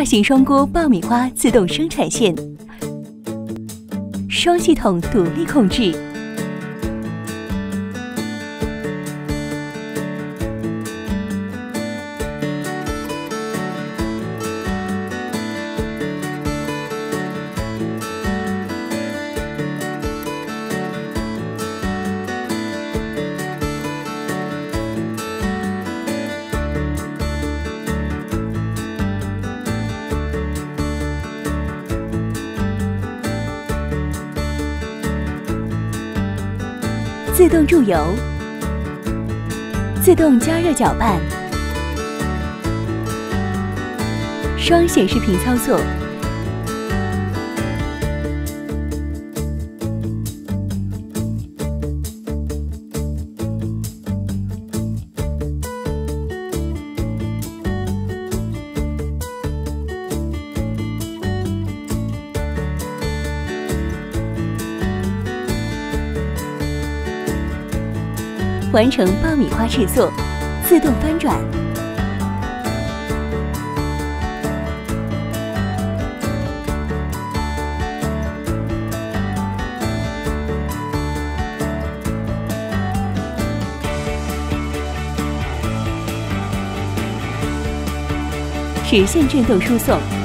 大型双锅爆米花自动生产线，双系统独立控制。自动注油，自动加热搅拌，双显示屏操作，完成爆米花制作，自动翻转。实现震动输送。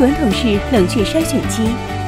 滚筒式冷却筛选机。